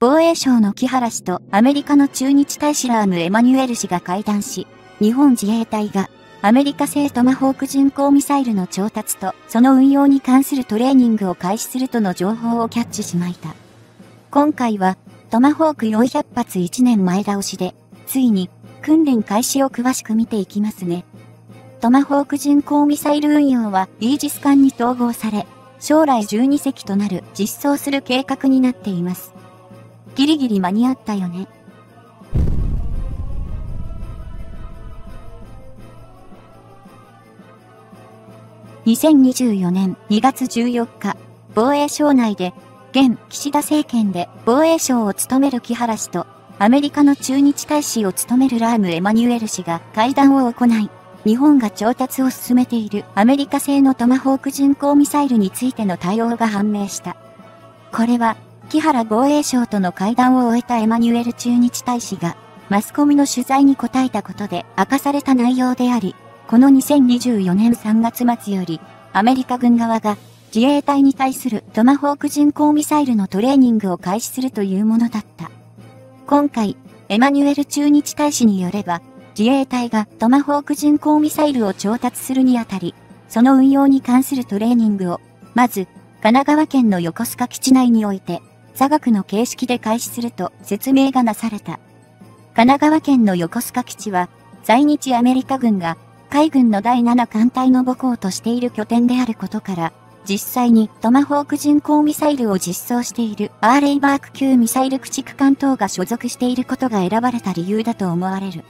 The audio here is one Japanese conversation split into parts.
防衛省の木原氏とアメリカの駐日大使ラーム・エマニュエル氏が会談し、日本自衛隊がアメリカ製トマホーク巡航ミサイルの調達とその運用に関するトレーニングを開始するとの情報をキャッチしました。今回はトマホーク400発1年前倒しで、ついに訓練開始を詳しく見ていきますね。トマホーク巡航ミサイル運用はイージス艦に統合され、将来12隻となる実装する計画になっています。ギリギリ間に合ったよね。2024年2月14日、防衛省内で、現岸田政権で防衛省を務める木原氏と、アメリカの駐日大使を務めるラーム・エマニュエル氏が会談を行い、日本が調達を進めているアメリカ製のトマホーク巡航ミサイルについての対応が判明した。これは、木原防衛省との会談を終えたエマニュエル駐日大使が、マスコミの取材に答えたことで明かされた内容であり、この2024年3月末より、アメリカ軍側が自衛隊に対するトマホーク巡航ミサイルのトレーニングを開始するというものだった。今回、エマニュエル駐日大使によれば、自衛隊がトマホーク巡航ミサイルを調達するにあたり、その運用に関するトレーニングを、まず、神奈川県の横須賀基地内において、座学の形式で開始すると説明がなされた。神奈川県の横須賀基地は、在日アメリカ軍が海軍の第7艦隊の母港としている拠点であることから、実際にトマホーク巡航ミサイルを実装しているアーレイバーク級ミサイル駆逐艦等が所属していることが選ばれた理由だと思われる。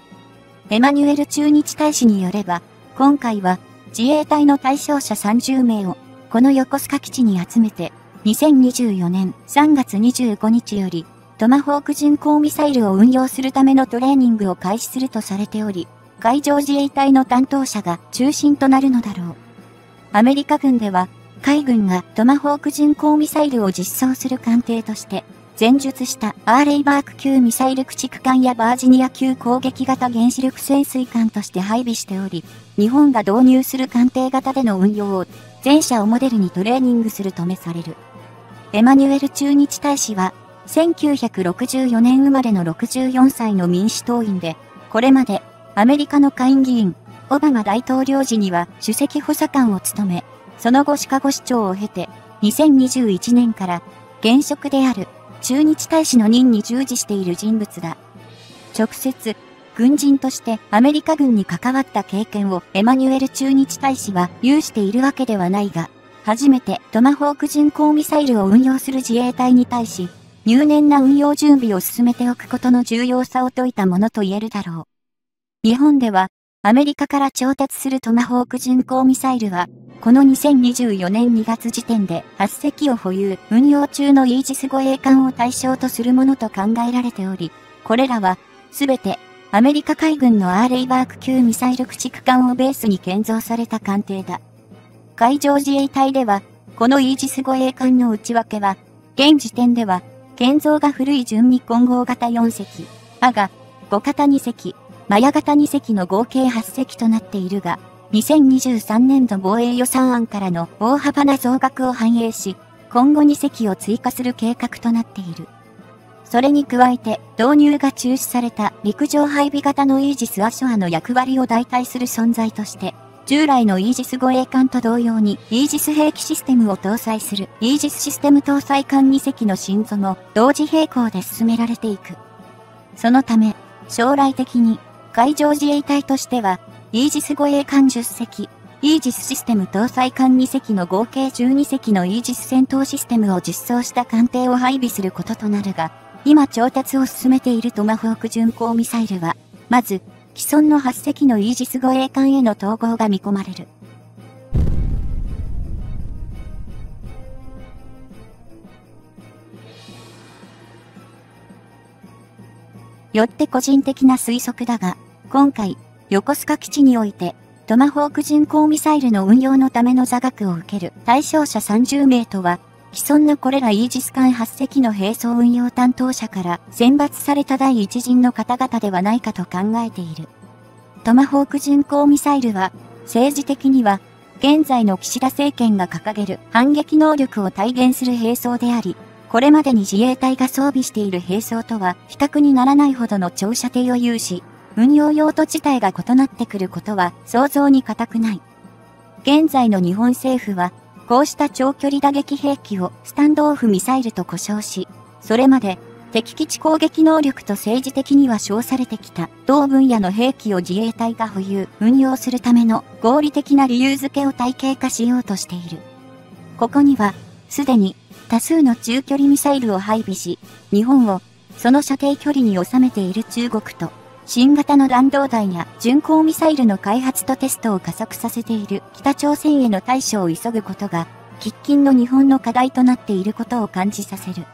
エマニュエル駐日大使によれば、今回は自衛隊の対象者30名をこの横須賀基地に集めて2024年3月25日より、トマホーク巡航ミサイルを運用するためのトレーニングを開始するとされており、海上自衛隊の担当者が中心となるのだろう。アメリカ軍では、海軍がトマホーク巡航ミサイルを実装する艦艇として、前述したアーレイバーク級ミサイル駆逐艦やバージニア級攻撃型原子力潜水艦として配備しており、日本が導入する艦艇型での運用を全社をモデルにトレーニングするとめされる。エマニュエル駐日大使は、1964年生まれの64歳の民主党員で、これまでアメリカの下院議員、オバマ大統領時には首席補佐官を務め、その後シカゴ市長を経て、2021年から現職である駐日大使の任に従事している人物だ。直接、軍人としてアメリカ軍に関わった経験をエマニュエル駐日大使は有しているわけではないが、初めてトマホーク巡航ミサイルを運用する自衛隊に対し、入念な運用準備を進めておくことの重要さを説いたものと言えるだろう。日本では、アメリカから調達するトマホーク巡航ミサイルは、この2024年2月時点で8隻を保有、運用中のイージス護衛艦を対象とするものと考えられており、これらは、すべて、アメリカ海軍のアーレイバーク級ミサイル駆逐艦をベースに建造された艦艇だ。海上自衛隊では、このイージス護衛艦の内訳は、現時点では、建造が古い順に混合型4隻、アガ、5型2隻、マヤ型2隻の合計8隻となっているが、2023年度防衛予算案からの大幅な増額を反映し、今後2隻を追加する計画となっている。それに加えて、導入が中止された陸上配備型のイージス・アショアの役割を代替する存在として、従来のイージス護衛艦と同様にイージス兵器システムを搭載するイージスシステム搭載艦2隻の新造も同時並行で進められていく。そのため、将来的に海上自衛隊としては、イージス護衛艦10隻、イージスシステム搭載艦2隻の合計12隻のイージス戦闘システムを実装した艦艇を配備することとなるが、今調達を進めているトマホーク巡航ミサイルは、まず、既存の8隻のイージス護衛艦への統合が見込まれる。よって個人的な推測だが、今回、横須賀基地において、トマホーク巡航ミサイルの運用のための座学を受ける対象者30名とは、既存のこれらイージス艦8隻の並走運用担当者から選抜された第一陣の方々ではないかと考えている。トマホーク巡航ミサイルは、政治的には、現在の岸田政権が掲げる反撃能力を体現する並走であり、これまでに自衛隊が装備している兵装とは比較にならないほどの長射程を有し、運用用途自体が異なってくることは想像に難くない。現在の日本政府は、こうした長距離打撃兵器をスタンドオフミサイルと呼称し、それまで敵基地攻撃能力と政治的には称されてきた同分野の兵器を自衛隊が保有、運用するための合理的な理由付けを体系化しようとしている。ここには、すでに多数の中距離ミサイルを配備し、日本をその射程距離に収めている中国と、新型の弾道弾や巡航ミサイルの開発とテストを加速させている北朝鮮への対処を急ぐことが、喫緊の日本の課題となっていることを感じさせる。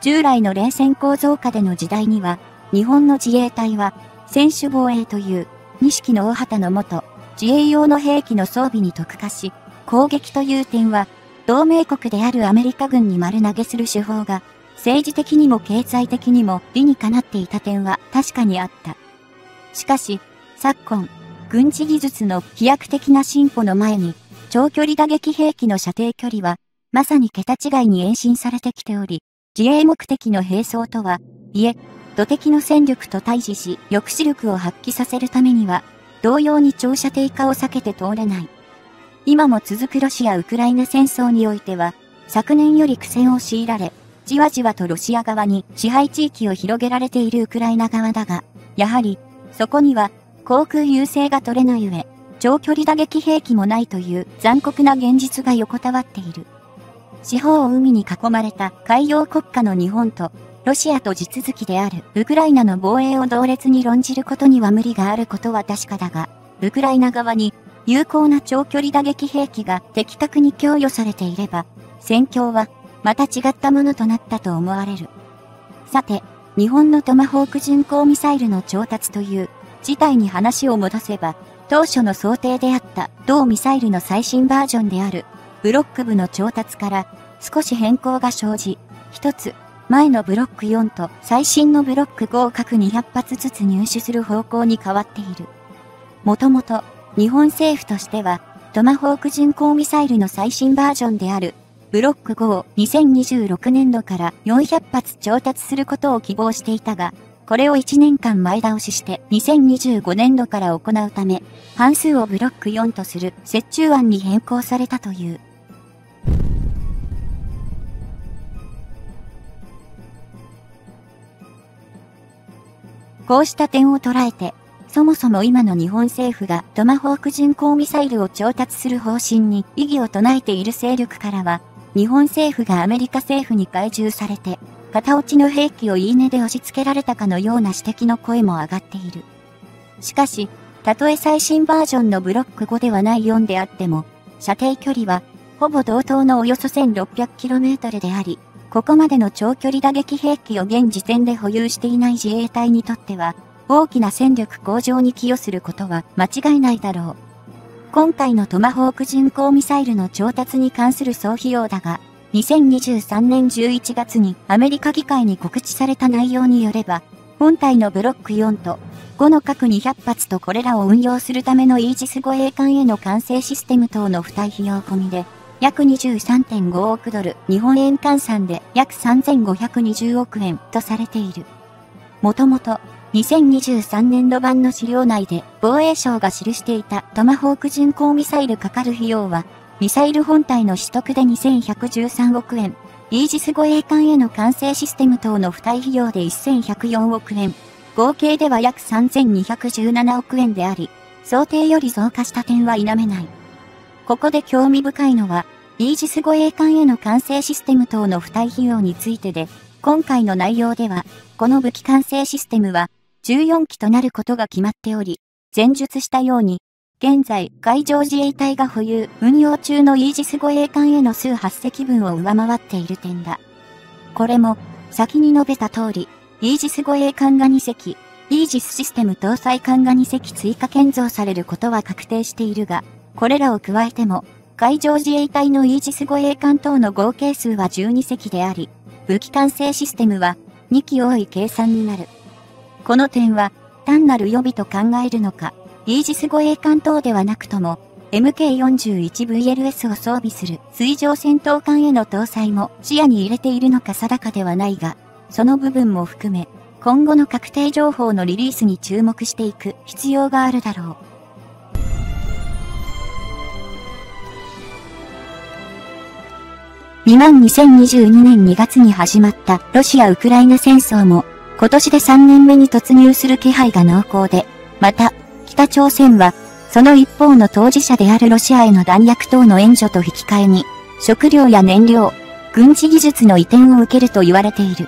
従来の冷戦構造下での時代には、日本の自衛隊は、専守防衛という、錦の大旗のもと、自衛用の兵器の装備に特化し、攻撃という点は、同盟国であるアメリカ軍に丸投げする手法が、政治的にも経済的にも理にかなっていた点は確かにあった。しかし、昨今、軍事技術の飛躍的な進歩の前に、長距離打撃兵器の射程距離は、まさに桁違いに延伸されてきており、自衛目的の兵装とは、いえ、土敵の戦力と対峙し、抑止力を発揮させるためには、同様に長射程化を避けて通れない。今も続くロシア・ウクライナ戦争においては、昨年より苦戦を強いられ、じわじわとロシア側に支配地域を広げられているウクライナ側だが、やはり、そこには、航空優勢が取れない上、長距離打撃兵器もないという残酷な現実が横たわっている。四方を海に囲まれた海洋国家の日本と、ロシアと地続きであるウクライナの防衛を同列に論じることには無理があることは確かだが、ウクライナ側に有効な長距離打撃兵器が的確に供与されていれば、戦況はまた違ったものとなったと思われる。さて、日本のトマホーク巡航ミサイルの調達という事態に話を戻せば、当初の想定であった同ミサイルの最新バージョンであるブロック部の調達から少し変更が生じ、一つ前のブロック4と最新のブロック5を各200発ずつ入手する方向に変わっている。もともと日本政府としては、トマホーク巡航ミサイルの最新バージョンである、ブロック5を2026年度から400発調達することを希望していたが、これを1年間前倒しして2025年度から行うため、半数をブロック4とする折衷案に変更されたという。こうした点を捉えて、そもそも今の日本政府がトマホーク巡航ミサイルを調達する方針に異議を唱えている勢力からは、日本政府がアメリカ政府に懐柔されて、片落ちの兵器を言い値で押し付けられたかのような指摘の声も上がっている。しかし、たとえ最新バージョンのブロック5ではない4であっても、射程距離は、ほぼ同等のおよそ 1600km であり、ここまでの長距離打撃兵器を現時点で保有していない自衛隊にとっては、大きな戦力向上に寄与することは間違いないだろう。今回のトマホーク巡航ミサイルの調達に関する総費用だが、2023年11月にアメリカ議会に告知された内容によれば、本体のブロック4と5の各200発とこれらを運用するためのイージス護衛艦への完成システム等の付帯費用込みで、約23.5億ドル、日本円換算で約3520億円とされている。もともと、2023年度版の資料内で防衛省が記していたトマホーク巡航ミサイルかかる費用は、ミサイル本体の取得で2113億円、イージス護衛艦への完成システム等の付帯費用で1104億円、合計では約3217億円であり、想定より増加した点は否めない。ここで興味深いのは、イージス護衛艦への完成システム等の付帯費用についてで、今回の内容では、この武器完成システムは、14機となることが決まっており、前述したように、現在、海上自衛隊が保有、運用中のイージス護衛艦への数8隻分を上回っている点だ。これも、先に述べた通り、イージス護衛艦が2隻、イージスシステム搭載艦が2隻追加建造されることは確定しているが、これらを加えても、海上自衛隊のイージス護衛艦等の合計数は12隻であり、武器完成システムは2機多い計算になる。この点は、単なる予備と考えるのか、イージス護衛艦等ではなくとも、MK41VLS を装備する水上戦闘艦への搭載も視野に入れているのか定かではないが、その部分も含め、今後の確定情報のリリースに注目していく必要があるだろう。2万2022年2月に始まったロシア・ウクライナ戦争も今年で3年目に突入する気配が濃厚で、また、北朝鮮はその一方の当事者であるロシアへの弾薬等の援助と引き換えに、食料や燃料、軍事技術の移転を受けると言われている。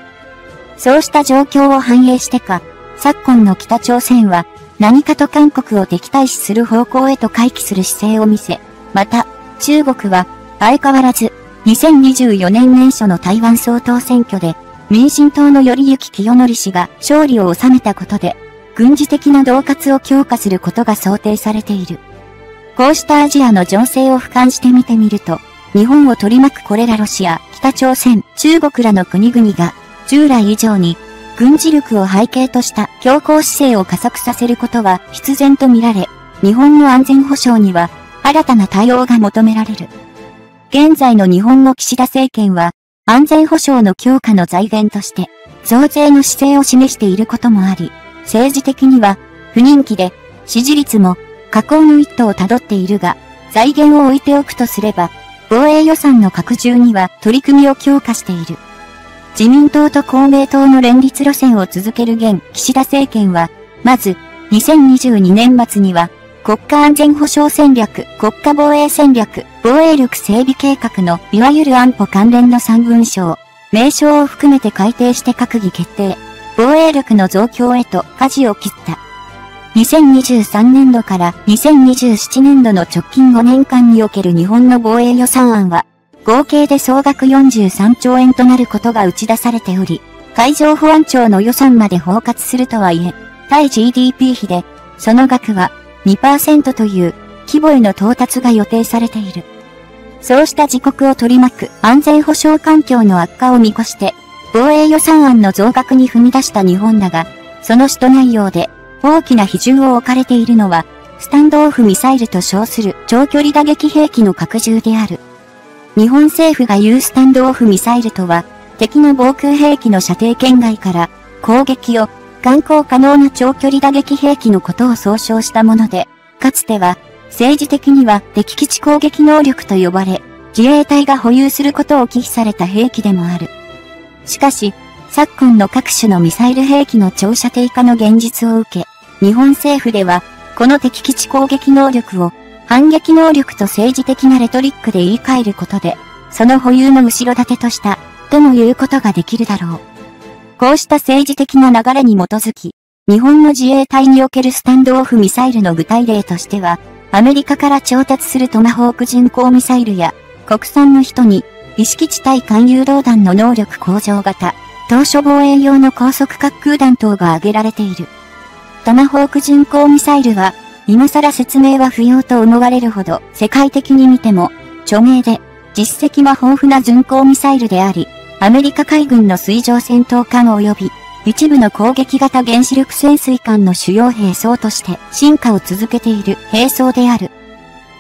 そうした状況を反映してか、昨今の北朝鮮は、何かと韓国を敵対視する方向へと回帰する姿勢を見せ、また、中国は、相変わらず、2024年年初の台湾総統選挙で、民進党の頼行清則氏が勝利を収めたことで、軍事的な恫喝を強化することが想定されている。こうしたアジアの情勢を俯瞰してみてみると、日本を取り巻くこれらロシア、北朝鮮、中国らの国々が、従来以上に、軍事力を背景とした強硬姿勢を加速させることは必然と見られ、日本の安全保障には、新たな対応が求められる。現在の日本の岸田政権は、安全保障の強化の財源として、増税の姿勢を示していることもあり、政治的には不人気で支持率も下降の一途をたどっているが、財源を置いておくとすれば、防衛予算の拡充には取り組みを強化している。自民党と公明党の連立路線を続ける現岸田政権は、まず、2022年末には、国家安全保障戦略、国家防衛戦略、防衛力整備計画のいわゆる安保関連の3文書、名称を含めて改定して閣議決定。防衛力の増強へと舵を切った。2023年度から2027年度の直近5年間における日本の防衛予算案は、合計で総額43兆円となることが打ち出されており、海上保安庁の予算まで包括するとはいえ、対 GDP 比で、その額は2%という規模への到達が予定されている。そうした自国を取り巻く安全保障環境の悪化を見越して、防衛予算案の増額に踏み出した日本だが、その使途内容で大きな比重を置かれているのは、スタンドオフミサイルと称する長距離打撃兵器の拡充である。日本政府が言うスタンドオフミサイルとは、敵の防空兵器の射程圏外から攻撃を敢行可能な長距離打撃兵器のことを総称したもので、かつては政治的には敵基地攻撃能力と呼ばれ、自衛隊が保有することを忌避された兵器でもある。しかし、昨今の各種のミサイル兵器の長射程化の現実を受け、日本政府では、この敵基地攻撃能力を、反撃能力と政治的なレトリックで言い換えることで、その保有の後ろ盾とした、とも言うことができるだろう。こうした政治的な流れに基づき、日本の自衛隊におけるスタンドオフミサイルの具体例としては、アメリカから調達するトマホーク巡航ミサイルや、国産の人に意識地対艦誘導弾の能力向上型、当初防衛用の高速滑空弾等が挙げられている。トマホーク巡航ミサイルは、今更説明は不要と思われるほど世界的に見ても、著名で、実績は豊富な巡航ミサイルであり、アメリカ海軍の水上戦闘艦及び、一部の攻撃型原子力潜水艦の主要兵装として進化を続けている兵装である。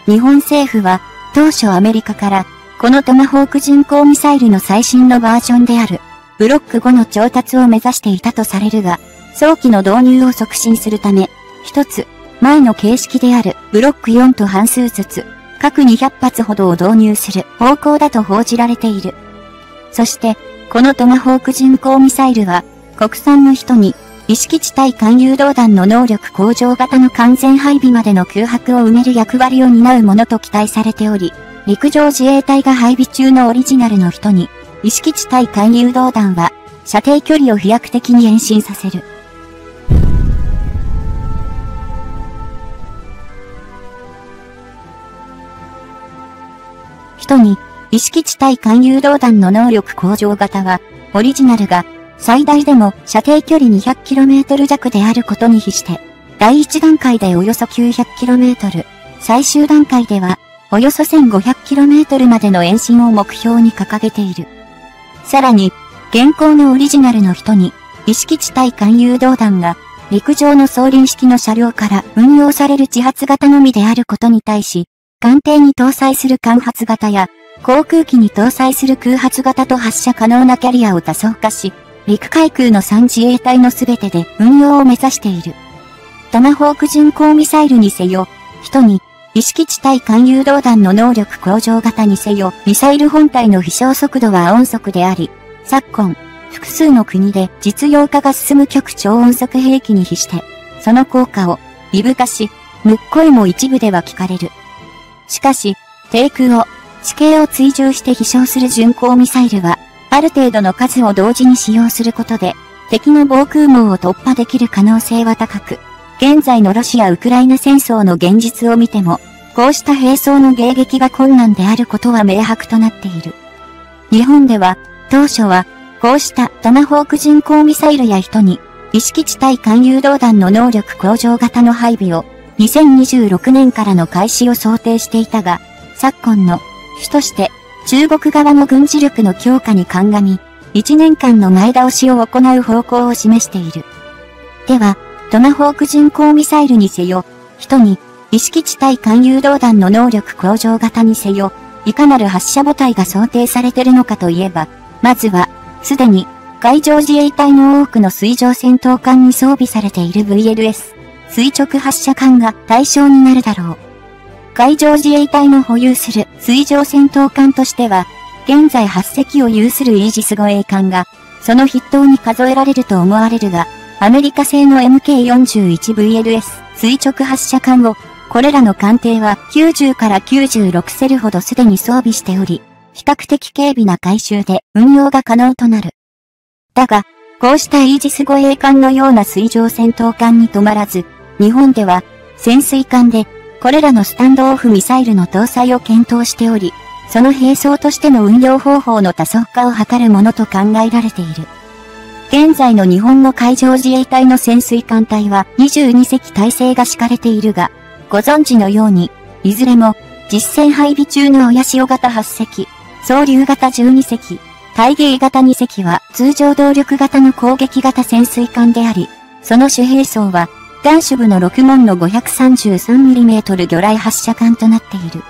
日本政府は、当初アメリカからこのトマホーク巡航ミサイルの最新のバージョンである、ブロック5の調達を目指していたとされるが、早期の導入を促進するため、一つ、前の形式であるブロック4と半数ずつ、各200発ほどを導入する方向だと報じられている。そして、このトマホーク巡航ミサイルは、国産の人に、意識地対艦誘導弾の能力向上型の完全配備までの空白を埋める役割を担うものと期待されており、陸上自衛隊が配備中のオリジナルの人に、意識地対艦誘導弾は、射程距離を飛躍的に延伸させる。人に、意識地対艦誘導弾の能力向上型は、オリジナルが、最大でも射程距離 200km 弱であることに比して、第1段階でおよそ 900km、最終段階ではおよそ 1500km までの延伸を目標に掲げている。さらに、現行のオリジナルの人に、意識地対艦誘導弾が、陸上の総輪式の車両から運用される自発型のみであることに対し、艦艇に搭載する艦発型や、航空機に搭載する空発型と発射可能なキャリアを多層化し、陸海空の3自衛隊のすべてで運用を目指している。トマホーク巡航ミサイルにせよ、人に、意識地対艦誘導弾の能力向上型にせよ、ミサイル本体の飛翔速度は音速であり、昨今、複数の国で実用化が進む極超音速兵器に比して、その効果を、微部化し、むっ声も一部では聞かれる。しかし、低空を、地形を追従して飛翔する巡航ミサイルは、ある程度の数を同時に使用することで、敵の防空網を突破できる可能性は高く、現在のロシア・ウクライナ戦争の現実を見ても、こうした並走の迎撃が困難であることは明白となっている。日本では、当初は、こうしたトマホーク巡航ミサイルや人に、意識地対艦誘導弾の能力向上型の配備を、2026年からの開始を想定していたが、昨今の、主として、中国側の軍事力の強化に鑑み、1年間の前倒しを行う方向を示している。では、トマホーク巡航ミサイルにせよ、人に、意識地対艦誘導弾の能力向上型にせよ、いかなる発射母体が想定されているのかといえば、まずは、すでに、海上自衛隊の多くの水上戦闘艦に装備されている VLS、垂直発射艦が対象になるだろう。海上自衛隊の保有する水上戦闘艦としては、現在8隻を有するイージス護衛艦が、その筆頭に数えられると思われるが、アメリカ製の MK41VLS 垂直発射艦を、これらの艦艇は90から96セルほどすでに装備しており、比較的軽微な回収で運用が可能となる。だが、こうしたイージス護衛艦のような水上戦闘艦に止まらず、日本では潜水艦でこれらのスタンドオフミサイルの搭載を検討しており、その並走としての運用方法の多層化を図るものと考えられている。現在の日本の海上自衛隊の潜水艦隊は22隻体制が敷かれているが、ご存知のように、いずれも実戦配備中の親潮型8隻、総流型12隻、対芸型2隻は通常動力型の攻撃型潜水艦であり、その主兵装は、男子部の6門の 533mm 魚雷発射艦となっている。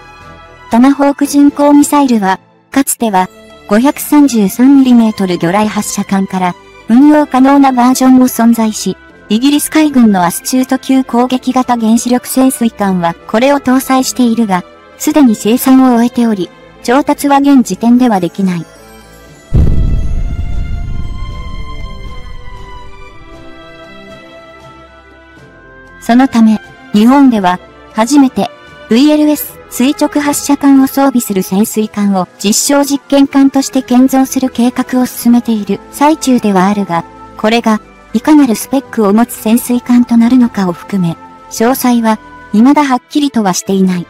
トマホーク巡航ミサイルは、かつては 533mm 魚雷発射艦から運用可能なバージョンも存在し、イギリス海軍のアスチュート級攻撃型原子力潜水艦はこれを搭載しているが、すでに生産を終えており、調達は現時点ではできない。そのため、日本では、初めて、VLS 垂直発射艦を装備する潜水艦を実証実験艦として建造する計画を進めている最中ではあるが、これがいかなるスペックを持つ潜水艦となるのかを含め、詳細は未だはっきりとはしていない。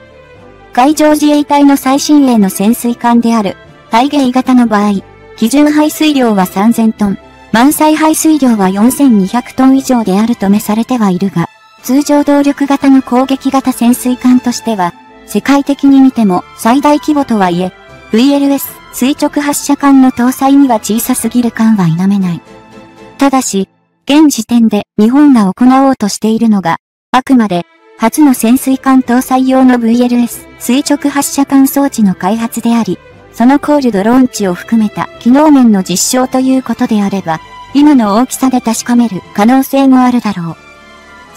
海上自衛隊の最新鋭の潜水艦である大芸型の場合、基準排水量は3000トン、満載排水量は4200トン以上であるとめされてはいるが、通常動力型の攻撃型潜水艦としては、世界的に見ても最大規模とはいえ、VLS 垂直発射艦の搭載には小さすぎる艦は否めない。ただし、現時点で日本が行おうとしているのが、あくまで初の潜水艦搭載用の VLS 垂直発射艦装置の開発であり、そのコールドローンチを含めた機能面の実証ということであれば、今の大きさで確かめる可能性もあるだろう。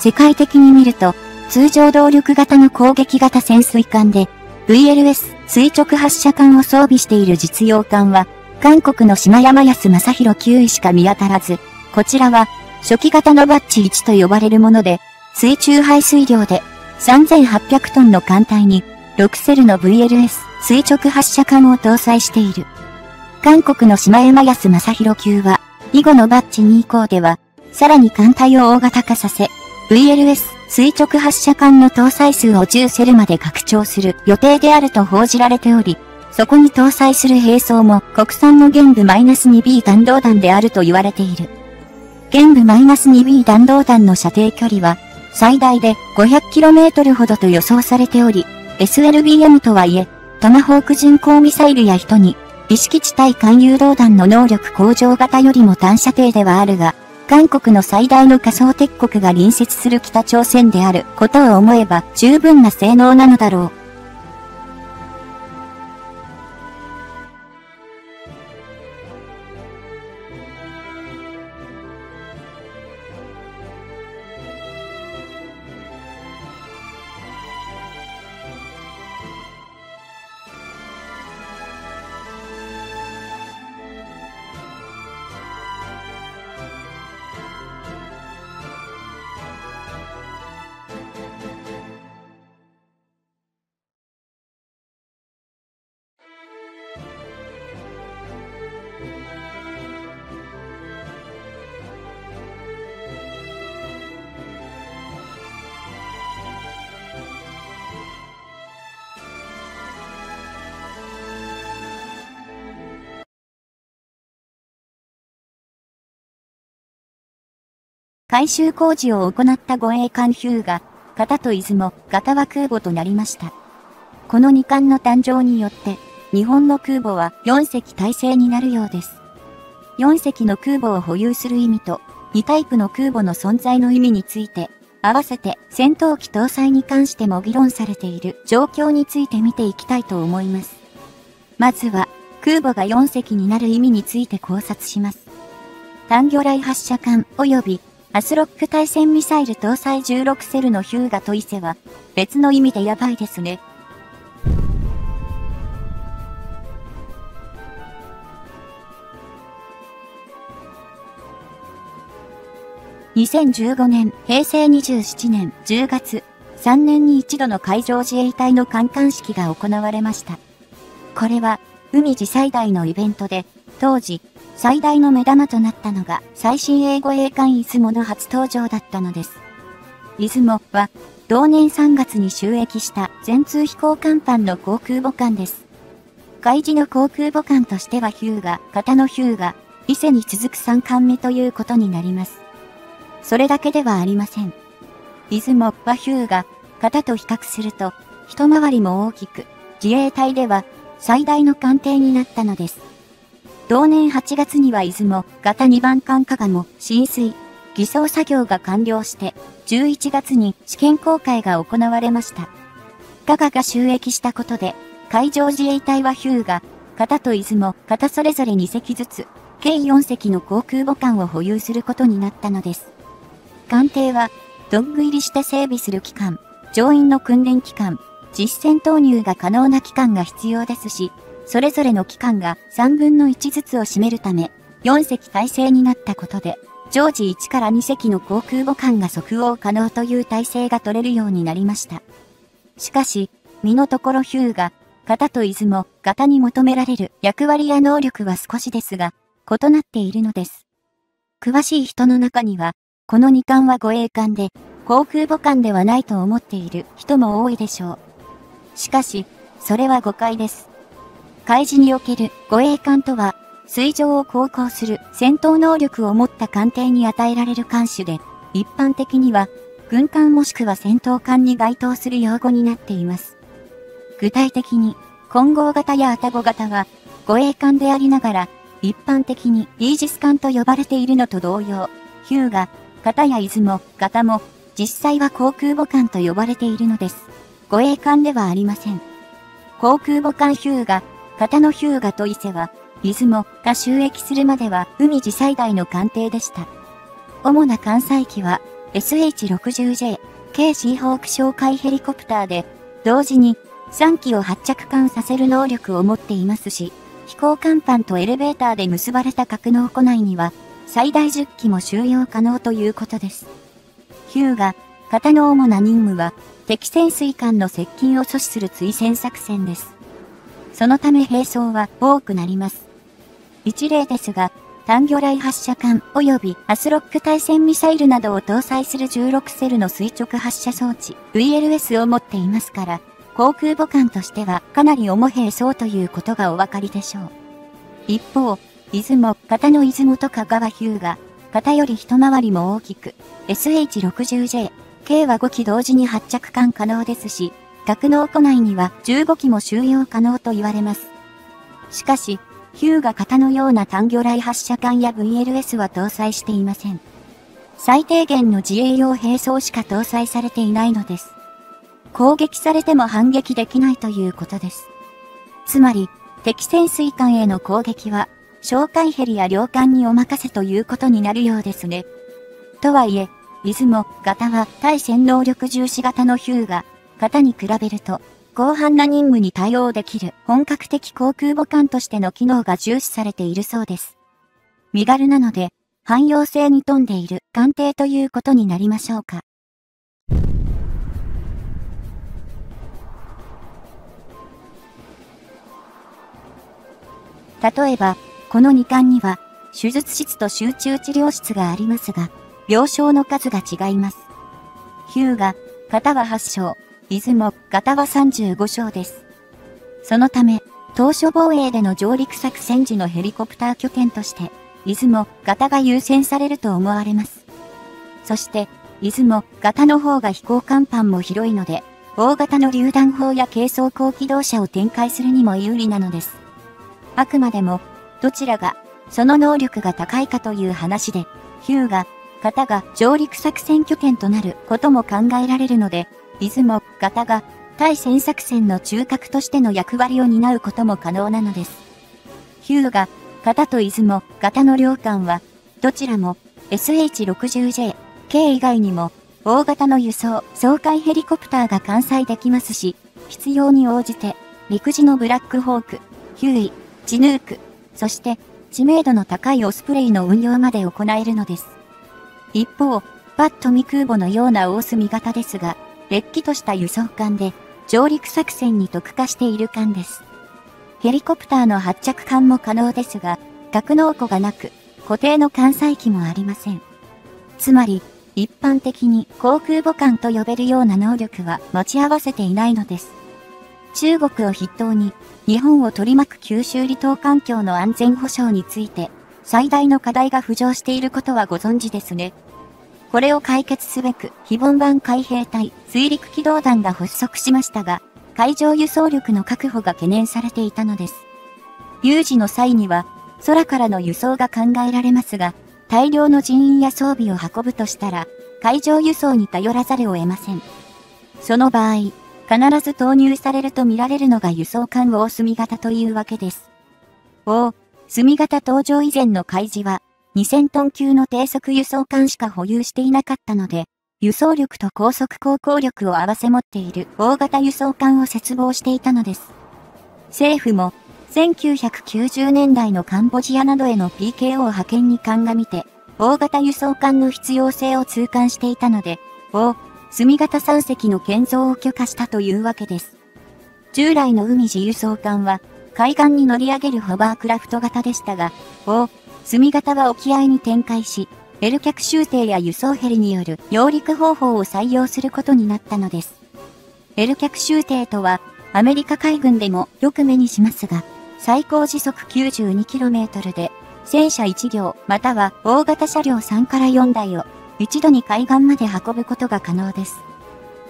世界的に見ると、通常動力型の攻撃型潜水艦で、VLS 垂直発射艦を装備している実用艦は、韓国の島山安正宏9位しか見当たらず、こちらは、初期型のバッチ1と呼ばれるもので、水中排水量で3800トンの艦隊に、6セルの VLS 垂直発射艦を搭載している。韓国の島山安正宏級は、以後のバッチ2以降では、さらに艦隊を大型化させ、VLS 垂直発射艦の搭載数を10セルまで拡張する予定であると報じられており、そこに搭載する兵装も国産の玄武 -2B 弾道弾であると言われている。玄武 -2B 弾道弾の射程距離は最大で 500km ほどと予想されており、SLBM とはいえ、トマホーク巡航ミサイルや人に意識地対艦誘導弾の能力向上型よりも短射程ではあるが、韓国の最大の仮想敵国が隣接する北朝鮮であることを思えば十分な性能なのだろう。改修工事を行った護衛艦ヒューガ、型と出雲、型は空母となりました。この2艦の誕生によって、日本の空母は4隻体制になるようです。4隻の空母を保有する意味と、2タイプの空母の存在の意味について、合わせて戦闘機搭載に関しても議論されている状況について見ていきたいと思います。まずは、空母が4隻になる意味について考察します。単魚雷発射艦及びアスロック対戦ミサイル搭載16セルのヒューガと伊勢は別の意味でやばいですね。2015年、平成27年10月、3年に一度の海上自衛隊の観艦式が行われました。これは、海自最大のイベントで、当時、最大の目玉となったのが、最新英語英艦出雲の初登場だったのです。出雲は、同年3月に収益した全通飛行甲板の航空母艦です。海事の航空母艦としてはヒューガ、型のヒューガ、伊勢に続く3艦目ということになります。それだけではありません。出雲、バヒューが、型と比較すると、一回りも大きく、自衛隊では最大の艦艇になったのです。同年8月には出雲、型2番艦加賀も浸水、偽装作業が完了して、11月に試験公開が行われました。加賀が収益したことで、海上自衛隊はヒューが、型と出雲、型それぞれ2隻ずつ、計4隻の航空母艦を保有することになったのです。艦艇は、ドッグ入りして整備する機関、乗員の訓練機関、実戦投入が可能な機関が必要ですし、それぞれの機関が3分の1ずつを占めるため、4隻体制になったことで、常時1から2隻の航空母艦が即応可能という体制が取れるようになりました。しかし、身のところヒューが、型と出雲、型に求められる役割や能力は少しですが、異なっているのです。詳しい人の中には、この2艦は護衛艦で、航空母艦ではないと思っている人も多いでしょう。しかし、それは誤解です。海事における護衛艦とは、水上を航行する戦闘能力を持った艦艇に与えられる艦種で、一般的には、軍艦もしくは戦闘艦に該当する用語になっています。具体的に、混合型やアタゴ型は、護衛艦でありながら、一般的にイージス艦と呼ばれているのと同様、ヒューガ、型や出雲、型も、実際は航空母艦と呼ばれているのです。護衛艦ではありません。航空母艦ヒューガ、型のヒューガと伊勢は、出雲が収益するまでは海自最大の艦艇でした。主な艦載機は SH-60J、軽シーホーク哨戒ヘリコプターで、同時に3機を発着艦させる能力を持っていますし、飛行甲板とエレベーターで結ばれた格納庫内には最大10機も収容可能ということです。ヒューガ、型の主な任務は、敵潜水艦の接近を阻止する追戦作戦です。そのため兵装は多くなります。一例ですが、単魚雷発射艦及びアスロック対戦ミサイルなどを搭載する16セルの垂直発射装置 VLS を持っていますから、航空母艦としてはかなり重兵装ということがお分かりでしょう。一方、出雲、型の出雲と香川ヒューが、型より一回りも大きく、SH60J、K は5機同時に発着艦可能ですし、格納庫内には15機も収容可能と言われます。しかし、ヒューが型のような単魚雷発射艦や VLS は搭載していません。最低限の自衛用兵装しか搭載されていないのです。攻撃されても反撃できないということです。つまり、敵潜水艦への攻撃は哨戒ヘリや領艦にお任せということになるようですね。とはいえ、出雲型は対戦能力重視型のヒューが、型に比べると、広範な任務に対応できる本格的航空母艦としての機能が重視されているそうです。身軽なので、汎用性に富んでいる艦艇ということになりましょうか。例えば、この2館には、手術室と集中治療室がありますが、病床の数が違います。ヒューガ、型は8床、出雲、型は35床です。そのため、当初防衛での上陸作戦時のヘリコプター拠点として、出雲、型が優先されると思われます。そして、出雲型の方が飛行甲板も広いので、大型の榴弾砲や軽装甲機動車を展開するにも有利なのです。あくまでも、どちらが、その能力が高いかという話で、ヒューガ、型が上陸作戦拠点となることも考えられるので、出雲、型が対戦作戦の中核としての役割を担うことも可能なのです。ヒューガ、型と出雲、型の両艦は、どちらも SH60J、K 以外にも、大型の輸送、掃海ヘリコプターが艦載できますし、必要に応じて、陸自のブラックホーク、ヒューイ、チヌーク、そして知名度の高いオスプレイの運用まで行えるのです。一方、パッと見空母のような大隅型ですが、れっきとした輸送艦で、上陸作戦に特化している艦です。ヘリコプターの発着艦も可能ですが、格納庫がなく、固定の艦載機もありません。つまり、一般的に航空母艦と呼べるような能力は持ち合わせていないのです。中国を筆頭に日本を取り巻く九州離島環境の安全保障について、最大の課題が浮上していることはご存知ですね。これを解決すべく、非凡版海兵隊水陸機動団が発足しましたが、海上輸送力の確保が懸念されていたのです。有事の際には、空からの輸送が考えられますが、大量の人員や装備を運ぶとしたら、海上輸送に頼らざるを得ません。その場合、必ず投入されると見られるのが輸送艦大隅型というわけです。大隅型登場以前の海事は、2000トン級の低速輸送艦しか保有していなかったので、輸送力と高速航行力を合わせ持っている大型輸送艦を切望していたのです。政府も、1990年代のカンボジアなどへの PKO 派遣に鑑みて、大型輸送艦の必要性を痛感していたので、大墨型3隻の建造を許可したというわけです。従来の海自輸送艦は、海岸に乗り上げるホバークラフト型でしたが、大墨型は沖合に展開し、L 客修艇や輸送ヘリによる揚陸方法を採用することになったのです。L 客修艇とは、アメリカ海軍でもよく目にしますが、最高時速 92km で、戦車1両または大型車両3から4台を一度に海岸まで運ぶことが可能です。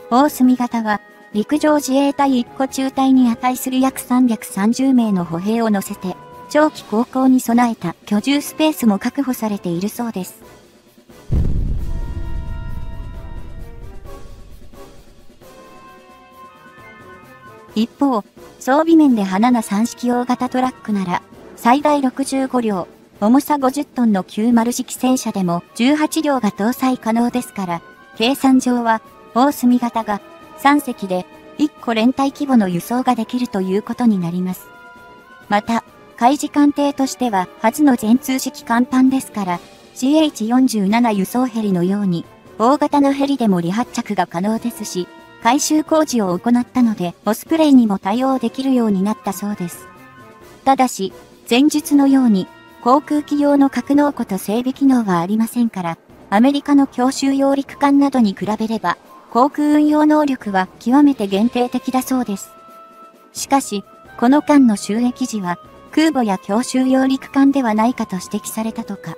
大隅型は、陸上自衛隊一個中隊に値する約330名の歩兵を乗せて、長期航行に備えた居住スペースも確保されているそうです。一方、装備面で花な3式大型トラックなら、最大65両、重さ50トンの90式戦車でも18両が搭載可能ですから、計算上は、大隅型が3隻で1個連隊規模の輸送ができるということになります。また、海事艦艇としては初の全通式艦板ですから、CH47 輸送ヘリのように、大型のヘリでも離発着が可能ですし、改修工事を行ったので、オスプレイにも対応できるようになったそうです。ただし、前述のように、航空機用の格納庫と整備機能はありませんから、アメリカの強襲揚陸艦などに比べれば、航空運用能力は極めて限定的だそうです。しかし、この間の収益時は、空母や強襲揚陸艦ではないかと指摘されたとか。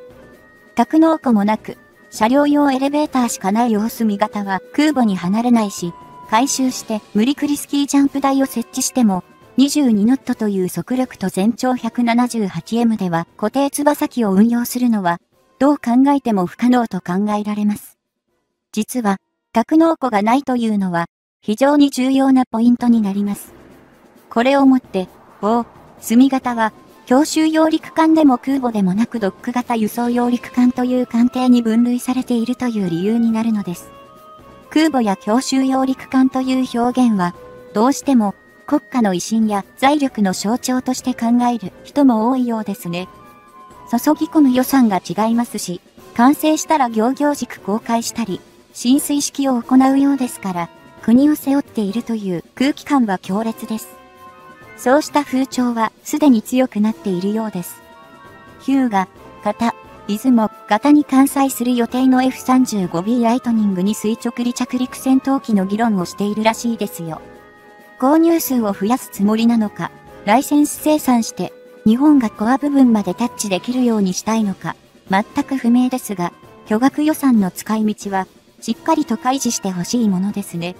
格納庫もなく、車両用エレベーターしかない様子見型は空母に離れないし、回収して無理くりスキージャンプ台を設置しても22ノットという速力と全長 178M では固定翼機を運用するのは、どう考えても不可能と考えられます。実は、格納庫がないというのは、非常に重要なポイントになります。これをもって、お、墨型は、強襲揚陸艦でも空母でもなくドック型輸送揚陸艦という艦艇に分類されているという理由になるのです。空母や強襲揚陸艦という表現は、どうしても国家の威信や財力の象徴として考える人も多いようですね。注ぎ込む予算が違いますし、完成したら行々しく公開したり、浸水式を行うようですから、国を背負っているという空気感は強烈です。そうした風潮はすでに強くなっているようです。ヒューガ、型、出雲、型に関西する予定の F35B ライトニングに垂直離着陸戦闘機の議論をしているらしいですよ。購入数を増やすつもりなのか、ライセンス生産して、日本がコア部分までタッチできるようにしたいのか、全く不明ですが、巨額予算の使い道は、しっかりと開示してほしいものですね。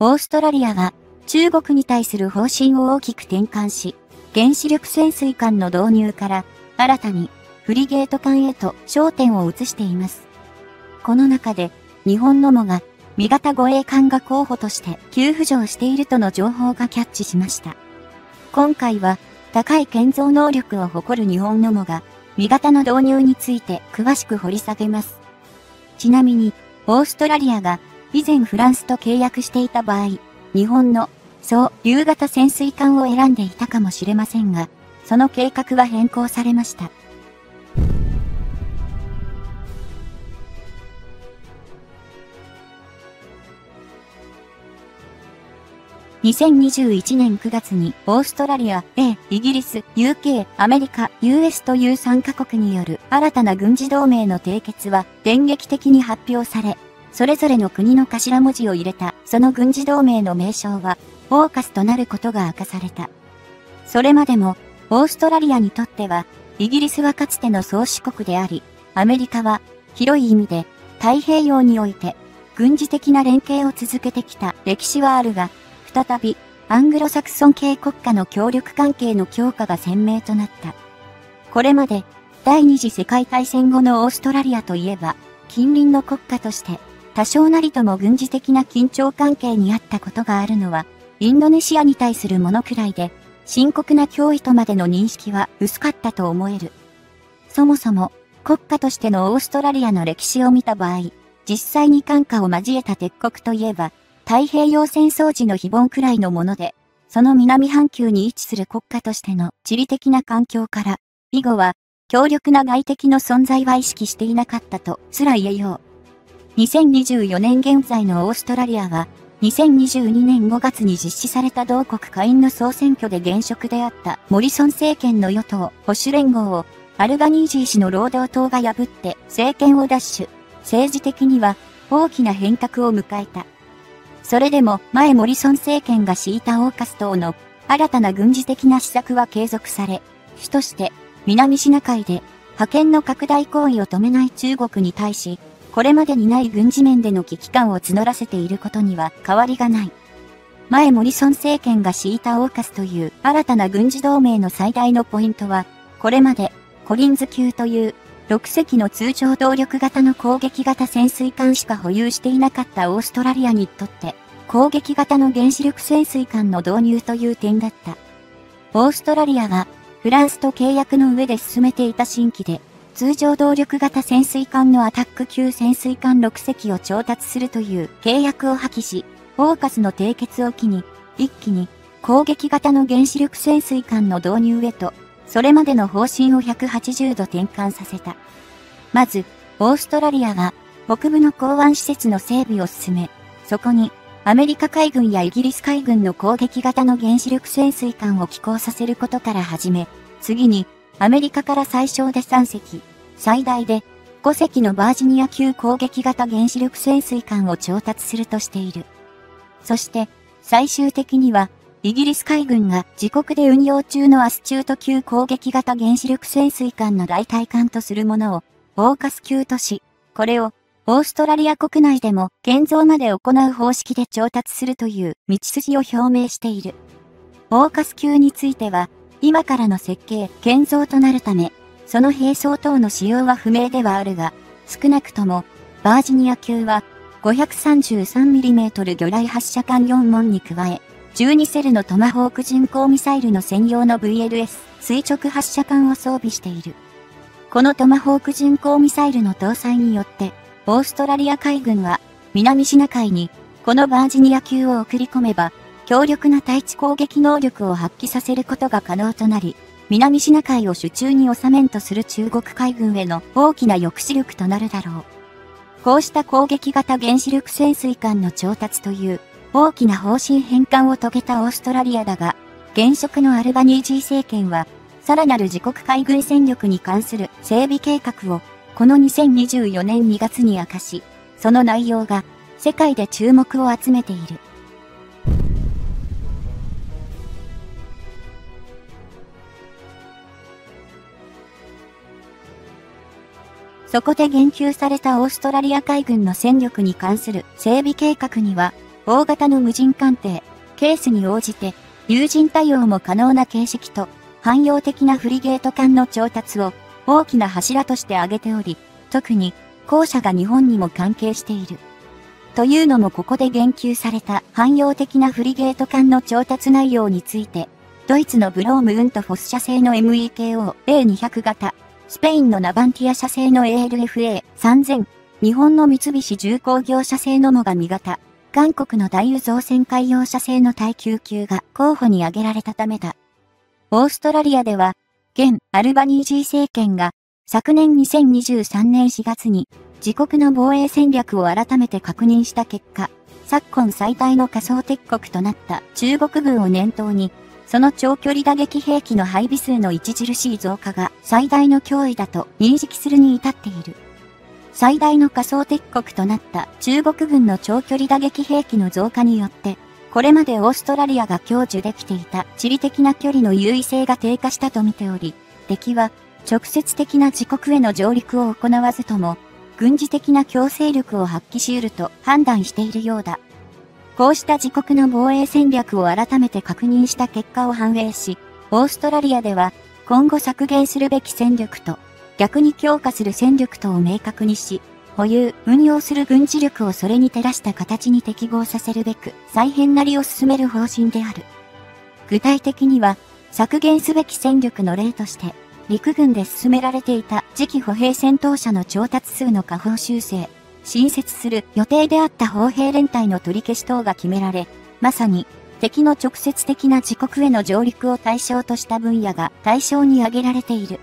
オーストラリアは中国に対する方針を大きく転換し、原子力潜水艦の導入から新たにフリゲート艦へと焦点を移しています。この中で日本のもが味型護衛艦が候補として急浮上しているとの情報がキャッチしました。今回は高い建造能力を誇る日本のもが味型の導入について詳しく掘り下げます。ちなみに、オーストラリアが以前フランスと契約していた場合、日本の、そう、竜型潜水艦を選んでいたかもしれませんが、その計画は変更されました。2021年9月にオーストラリア、A、イギリス、UK、アメリカ、US という3カ国による新たな軍事同盟の締結は電撃的に発表され、それぞれの国の頭文字を入れた、その軍事同盟の名称は、オーカスとなることが明かされた。それまでも、オーストラリアにとっては、イギリスはかつての宗主国であり、アメリカは、広い意味で、太平洋において、軍事的な連携を続けてきた歴史はあるが、再び、アングロサクソン系国家の協力関係の強化が鮮明となった。これまで、第二次世界大戦後のオーストラリアといえば、近隣の国家として多少なりとも軍事的な緊張関係にあったことがあるのは、インドネシアに対するものくらいで、深刻な脅威とまでの認識は薄かったと思える。そもそも、国家としてのオーストラリアの歴史を見た場合、実際に感化を交えた鉄国といえば、太平洋戦争時の非凡くらいのもので、その南半球に位置する国家としての地理的な環境から、以後は、強力な外敵の存在は意識していなかったとすら言えよう。2024年現在のオーストラリアは、2022年5月に実施された同国下院の総選挙で現職であったモリソン政権の与党保守連合をアルガニージー氏の労働党が破って政権を奪取。政治的には大きな変革を迎えた。それでも前モリソン政権が敷いたオーカス島の新たな軍事的な施策は継続され、主として南シナ海で派遣の拡大行為を止めない中国に対し、これまでにない軍事面での危機感を募らせていることには変わりがない。前モリソン政権が敷いたオーカスという新たな軍事同盟の最大のポイントは、これまでコリンズ級という6隻の通常動力型の攻撃型潜水艦しか保有していなかったオーストラリアにとって、攻撃型の原子力潜水艦の導入という点だった。オーストラリアは、フランスと契約の上で進めていた新規で、通常動力型潜水艦のアタック級潜水艦6隻を調達するという契約を破棄し、オーカスの締結を機に、一気に攻撃型の原子力潜水艦の導入へと、それまでの方針を180度転換させた。まず、オーストラリアは、北部の港湾施設の整備を進め、そこに、アメリカ海軍やイギリス海軍の攻撃型の原子力潜水艦を寄港させることから始め、次に、アメリカから最小で3隻、最大で5隻のバージニア級攻撃型原子力潜水艦を調達するとしている。そして、最終的には、イギリス海軍が自国で運用中のアスチュート級攻撃型原子力潜水艦の代替艦とするものを、オーカス級とし、これを、オーストラリア国内でも建造まで行う方式で調達するという道筋を表明している。オーカス級については、今からの設計、建造となるため、その兵装等の使用は不明ではあるが、少なくとも、バージニア級は、533mm 魚雷発射管4門に加え、12セルのトマホーク巡航ミサイルの専用の VLS 垂直発射管を装備している。このトマホーク巡航ミサイルの搭載によって、オーストラリア海軍は南シナ海にこのバージニア級を送り込めば、強力な対地攻撃能力を発揮させることが可能となり、南シナ海を手中に収めんとする中国海軍への大きな抑止力となるだろう。こうした攻撃型原子力潜水艦の調達という大きな方針変換を遂げたオーストラリアだが、現職のアルバニージー政権は、さらなる自国海軍戦力に関する整備計画を、この2024年2月に明かし、その内容が世界で注目を集めている。そこで言及されたオーストラリア海軍の戦力に関する整備計画には、大型の無人艦艇、ケースに応じて、有人対応も可能な形式と、汎用的なフリゲート艦の調達を大きな柱として挙げており、特に後者が日本にも関係している。というのもここで言及された汎用的なフリゲート艦の調達内容について、ドイツのブロームウントフォス社製の MEKO A200 型、スペインのナバンティア社製の ALFA3000、日本の三菱重工業社製のモガミ型、韓国の大油造船海洋社製の耐久級が候補に挙げられたためだ。オーストラリアでは、現アルバニージー政権が昨年2023年4月に自国の防衛戦略を改めて確認した結果、昨今最大の仮想敵国となった中国軍を念頭にその長距離打撃兵器の配備数の著しい増加が最大の脅威だと認識するに至っている。最大の仮想敵国となった中国軍の長距離打撃兵器の増加によって、これまでオーストラリアが享受できていた地理的な距離の優位性が低下したと見ており、敵は直接的な自国への上陸を行わずとも、軍事的な強制力を発揮し得ると判断しているようだ。こうした自国の防衛戦略を改めて確認した結果を反映し、オーストラリアでは今後削減するべき戦力と逆に強化する戦力とを明確にし、保有、運用する軍事力をそれに照らした形に適合させるべく再編なりを進める方針である。具体的には、削減すべき戦力の例として、陸軍で進められていた次期歩兵戦闘車の調達数の下方修正、新設する予定であった砲兵連隊の取り消し等が決められ、まさに敵の直接的な自国への上陸を対象とした分野が対象に挙げられている。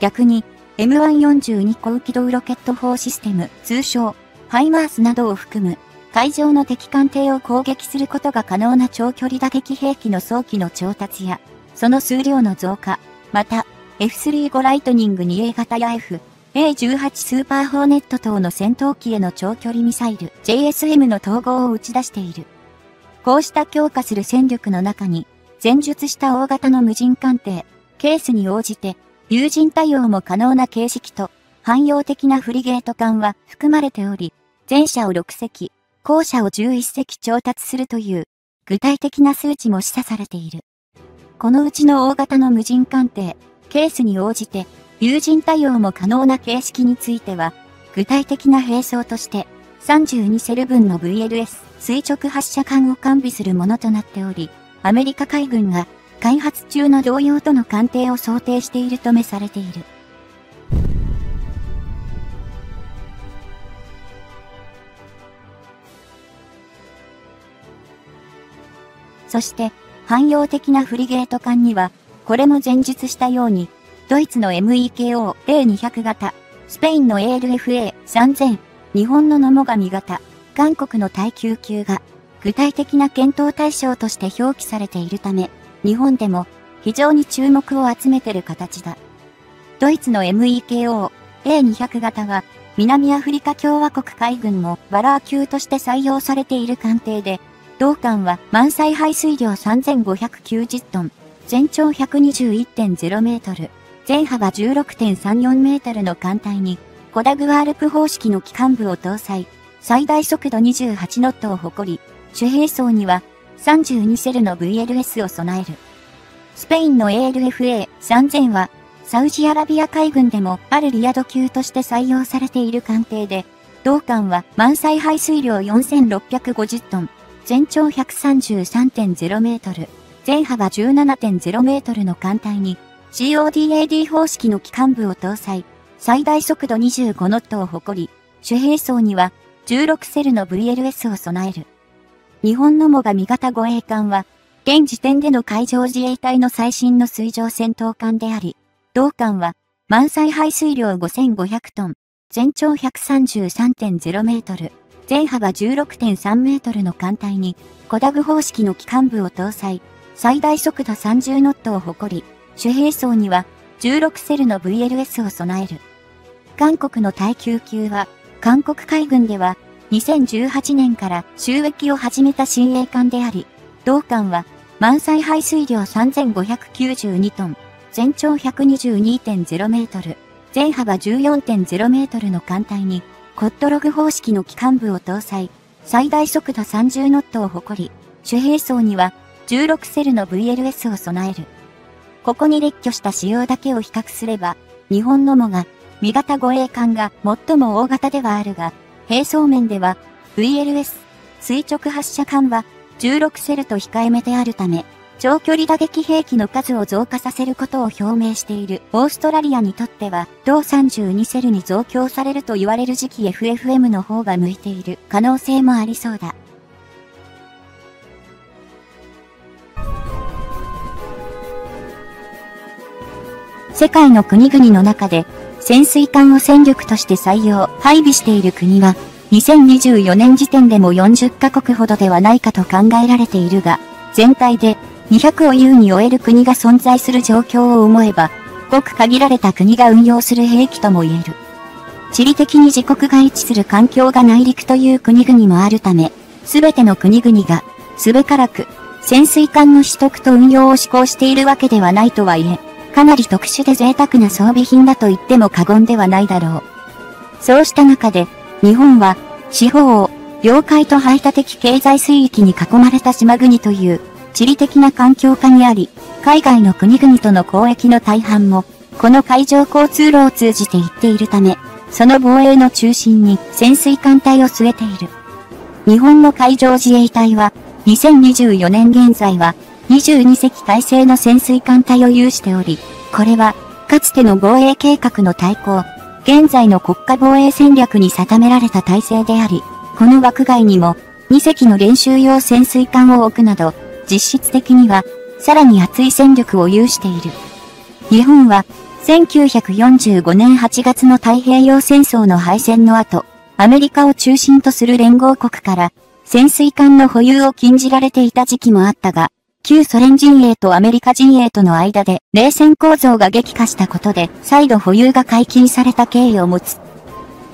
逆に、M142 高機動ロケット砲システム、通称、ハイマースなどを含む、海上の敵艦艇を攻撃することが可能な長距離打撃兵器の早期の調達や、その数量の増加、また、F35 ライトニング 2A 型や F、A18 スーパーホーネット等の戦闘機への長距離ミサイル JSM の統合を打ち出している。こうした強化する戦力の中に、前述した大型の無人艦艇、ケースに応じて、有人対応も可能な形式と、汎用的なフリゲート艦は含まれており、前者を6隻、後者を11隻調達するという、具体的な数値も示唆されている。このうちの大型の無人艦艇、ケースに応じて、友人対応も可能な形式については、具体的な兵装として、32セル分の VLS 垂直発射管を完備するものとなっており、アメリカ海軍が開発中の同様との艦艇を想定しているとめされている。そして、汎用的なフリゲート艦には、これも前述したように、ドイツの MEKO A200 型、スペインの ALFA3000、日本の野茂神型、韓国の耐久級が、具体的な検討対象として表記されているため、日本でも非常に注目を集めている形だ。ドイツの MEKO A200 型は、南アフリカ共和国海軍もバラー級として採用されている艦艇で、同艦は満載排水量3590トン、全長121.0メートル、全幅16.34メートルの艦隊に、コダグワールプ方式の機関部を搭載、最大速度28ノットを誇り、主兵装には32セルの VLS を備える。スペインの ALFA3000 は、サウジアラビア海軍でもあるリアド級として採用されている艦艇で、同艦は満載排水量4650トン、全長133.0メートル、全幅17.0メートルの艦隊に CODAD 方式の機関部を搭載、最大速度25ノットを誇り、主兵装には16セルの VLS を備える。日本のモガ味型護衛艦は、現時点での海上自衛隊の最新の水上戦闘艦であり、同艦は満載排水量5500トン、全長133.0メートル、全幅16.3メートルの艦隊に、コダグ方式の機関部を搭載、最大速度30ノットを誇り、主兵装には16セルの VLS を備える。韓国の耐久級は、韓国海軍では2018年から収益を始めた新鋭艦であり、同艦は満載排水量3592トン、全長122.0メートル、全幅14.0メートルの艦隊に、コットログ方式の機関部を搭載、最大速度30ノットを誇り、主兵装には16セルの VLS を備える。ここに列挙した仕様だけを比較すれば、日本のもが、味型護衛艦が最も大型ではあるが、並走面では、VLS、垂直発射艦は、16セルと控えめであるため、長距離打撃兵器の数を増加させることを表明しているオーストラリアにとっては、同32セルに増強されると言われる時期 FFM の方が向いている可能性もありそうだ。世界の国々の中で潜水艦を戦力として採用、配備している国は、2024年時点でも40カ国ほどではないかと考えられているが、全体で200を優に終える国が存在する状況を思えば、ごく限られた国が運用する兵器とも言える。地理的に自国が位置する環境が内陸という国々もあるため、すべての国々が、すべからく、潜水艦の取得と運用を施行しているわけではないとはいえ、かなり特殊で贅沢な装備品だと言っても過言ではないだろう。そうした中で、日本は、四方を、領海と排他的経済水域に囲まれた島国という、地理的な環境下にあり、海外の国々との交易の大半も、この海上交通路を通じて行っているため、その防衛の中心に潜水艦隊を据えている。日本の海上自衛隊は、2024年現在は、22隻体制の潜水艦隊を有しており、これは、かつての防衛計画の対抗、現在の国家防衛戦略に定められた体制であり、この枠外にも、2隻の練習用潜水艦を置くなど、実質的には、さらに熱い戦力を有している。日本は、1945年8月の太平洋戦争の敗戦の後、アメリカを中心とする連合国から、潜水艦の保有を禁じられていた時期もあったが、旧ソ連陣営とアメリカ陣営との間で冷戦構造が激化したことで再度保有が解禁された経緯を持つ。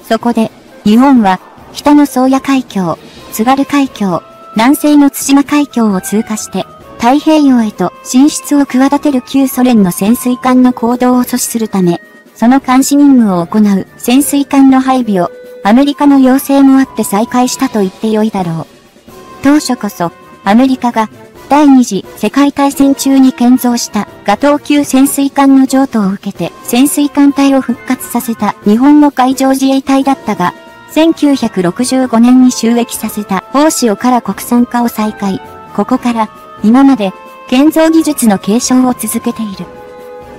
そこで、日本は北の宗谷海峡、津軽海峡、南西の津島海峡を通過して太平洋へと進出を企てる旧ソ連の潜水艦の行動を阻止するため、その監視任務を行う潜水艦の配備をアメリカの要請もあって再開したと言ってよいだろう。当初こそ、アメリカが第二次世界大戦中に建造したガトー級潜水艦の譲渡を受けて潜水艦隊を復活させた日本の海上自衛隊だったが、1965年に収益させた大潮から国産化を再開。ここから今まで建造技術の継承を続けている。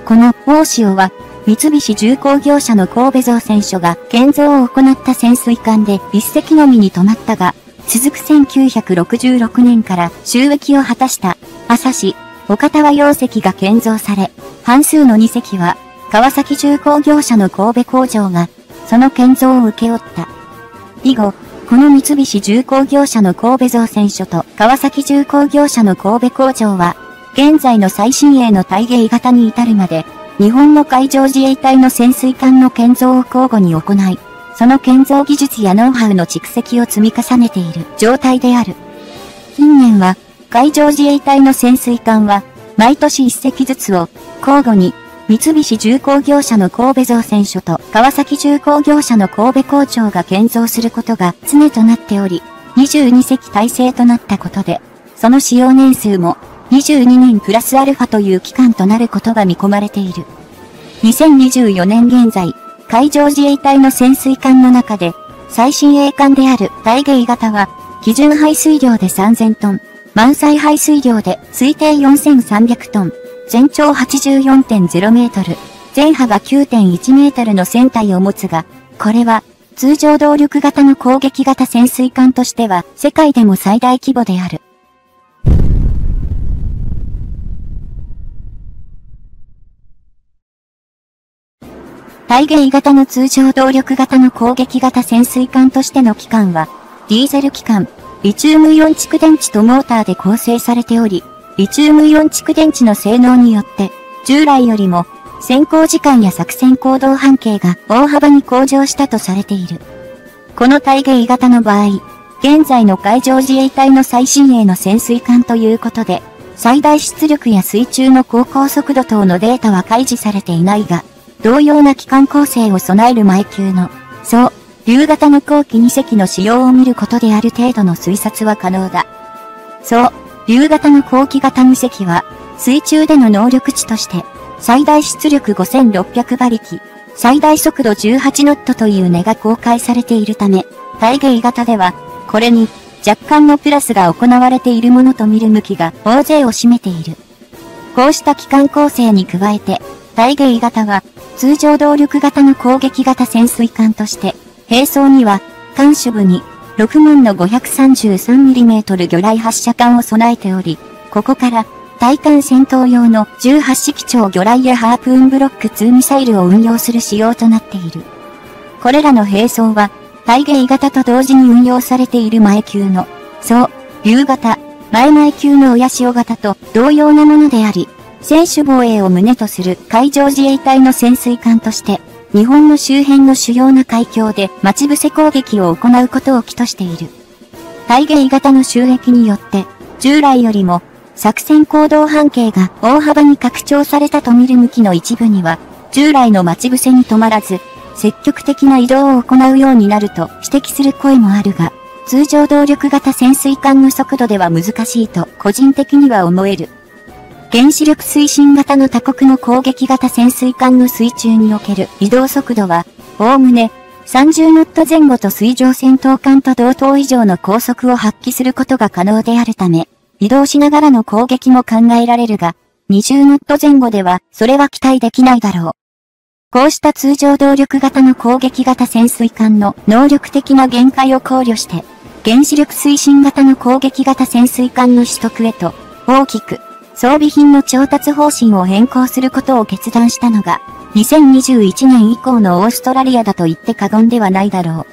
この大潮は三菱重工業者の神戸造船所が建造を行った潜水艦で一隻のみに止まったが、続く1966年から収益を果たした朝市、岡田和洋石が建造され、半数の2隻は川崎重工業者の神戸工場がその建造を請け負った。以後、この三菱重工業者の神戸造船所と川崎重工業者の神戸工場は、現在の最新鋭の体芸型に至るまで、日本の海上自衛隊の潜水艦の建造を交互に行い、その建造技術やノウハウの蓄積を積み重ねている状態である。近年は、海上自衛隊の潜水艦は、毎年一隻ずつを、交互に、三菱重工業者の神戸造船所と川崎重工業者の神戸工場が建造することが常となっており、22隻体制となったことで、その使用年数も22年プラスアルファという期間となることが見込まれている。2024年現在、海上自衛隊の潜水艦の中で、最新鋭艦である大芸型は、基準排水量で3000トン、満載排水量で推定4300トン、全長84.0メートル、全幅9.1メートルの船体を持つが、これは通常動力型の攻撃型潜水艦としては世界でも最大規模である。大芸型の通常動力型の攻撃型潜水艦としての機関は、ディーゼル機関、リチウムイオン蓄電池とモーターで構成されており、リチウムイオン蓄電池の性能によって、従来よりも、先行時間や作戦行動半径が大幅に向上したとされている。この大芸型の場合、現在の海上自衛隊の最新鋭の潜水艦ということで、最大出力や水中の航行速度等のデータは開示されていないが、同様な機関構成を備える前級の、そう、竜型の後期2隻の使用を見ることである程度の推察は可能だ。そう、竜型の後期型2隻は、水中での能力値として、最大出力5600馬力、最大速度18ノットという値が公開されているため、大芸型では、これに若干のプラスが行われているものと見る向きが大勢を占めている。こうした機関構成に加えて、大芸型は通常動力型の攻撃型潜水艦として、並走には、艦首部に、6門の 533mm 魚雷発射管を備えており、ここから、対艦戦闘用の18式超魚雷やハープーンブロック2ミサイルを運用する仕様となっている。これらの並走は、大芸型と同時に運用されている前級の、そう、竜型、前々級の親潮型と同様なものであり、専守防衛を旨とする海上自衛隊の潜水艦として、日本の周辺の主要な海峡で待ち伏せ攻撃を行うことを起としている。大芸型の収益によって、従来よりも作戦行動半径が大幅に拡張されたと見る向きの一部には、従来の待ち伏せに止まらず、積極的な移動を行うようになると指摘する声もあるが、通常動力型潜水艦の速度では難しいと個人的には思える。原子力推進型の他国の攻撃型潜水艦の水中における移動速度は、おおむね30ノット前後と水上戦闘艦と同等以上の高速を発揮することが可能であるため、移動しながらの攻撃も考えられるが、20ノット前後ではそれは期待できないだろう。こうした通常動力型の攻撃型潜水艦の能力的な限界を考慮して、原子力推進型の攻撃型潜水艦の取得へと、大きく装備品の調達方針を変更することを決断したのが、2021年以降のオーストラリアだと言って過言ではないだろ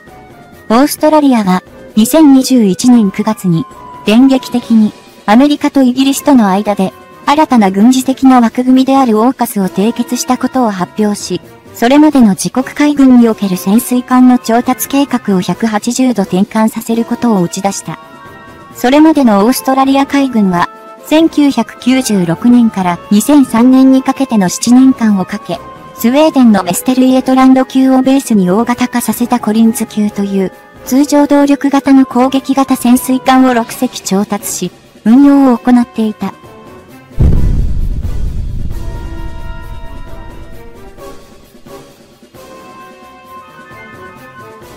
う。オーストラリアは、2021年9月に、電撃的に、アメリカとイギリスとの間で、新たな軍事的な枠組みであるオーカスを締結したことを発表し、それまでの自国海軍における潜水艦の調達計画を180度転換させることを打ち出した。それまでのオーストラリア海軍は、1996年から2003年にかけての7年間をかけ、スウェーデンのメステルイエトランド級をベースに大型化させたコリンズ級という、通常動力型の攻撃型潜水艦を6隻調達し、運用を行っていた。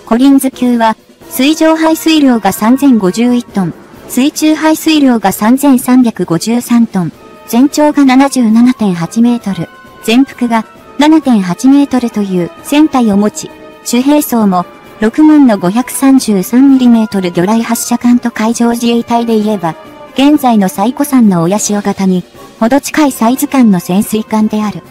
コリンズ級は、水上排水量が3051トン、水中排水量が3353トン、全長が77.8メートル、全幅が7.8メートルという船体を持ち、主兵装も6門の 533mm 魚雷発射管と海上自衛隊で言えば、現在の最古山の親潮型に、ほど近いサイズ感の潜水艦である。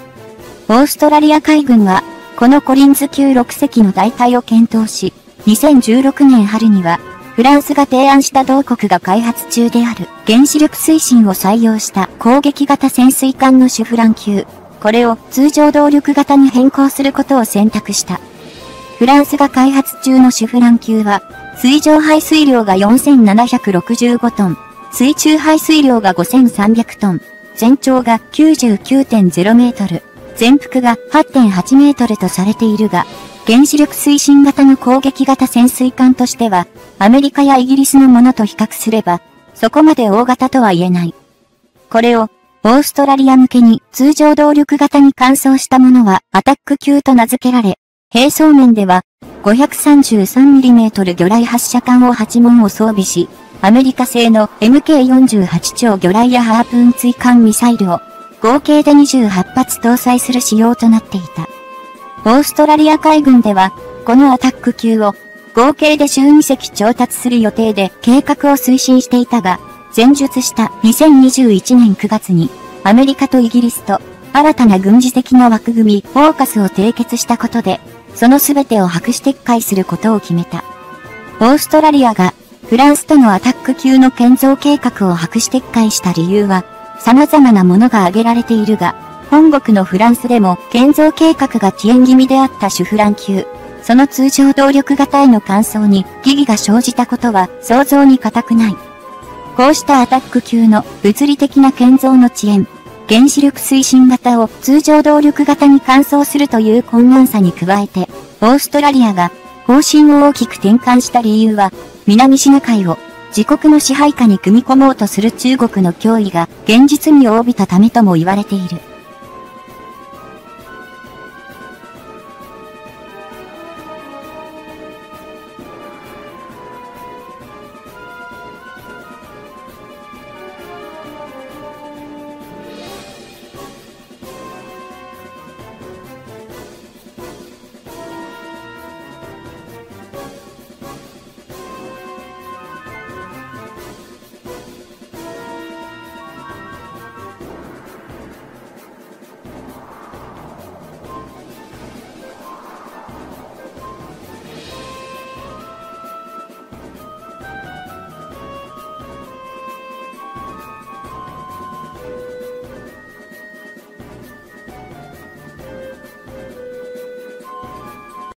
オーストラリア海軍は、このコリンズ級6隻の代替を検討し、2016年春には、フランスが提案した同国が開発中である。原子力推進を採用した。攻撃型潜水艦のシュフラン級。これを通常動力型に変更することを選択した。フランスが開発中のシュフラン級は、水上排水量が4765トン、水中排水量が5300トン、全長が99.0メートル、全幅が8.8メートルとされているが、原子力推進型の攻撃型潜水艦としては、アメリカやイギリスのものと比較すれば、そこまで大型とは言えない。これを、オーストラリア向けに通常動力型に換装したものはアタック級と名付けられ、並走面では、533mm 魚雷発射管を8門を装備し、アメリカ製の MK48 超魚雷やハープーン追艦ミサイルを合計で28発搭載する仕様となっていた。オーストラリア海軍では、このアタック級を合計で12隻調達する予定で計画を推進していたが、前述した2021年9月にアメリカとイギリスと新たな軍事的な枠組み、フォーカスを締結したことで、その全てを白紙撤回することを決めた。オーストラリアがフランスとのアタック級の建造計画を白紙撤回した理由は、様々なものが挙げられているが、本国のフランスでも建造計画が遅延気味であった主フラン級、その通常動力型への乾燥に疑義が生じたことは想像に難くない。こうしたアタック級の物理的な建造の遅延、原子力推進型を通常動力型に換装するという困難さに加えて、オーストラリアが方針を大きく転換した理由は、南シナ海を自国の支配下に組み込もうとする中国の脅威が現実味を帯びたためとも言われている。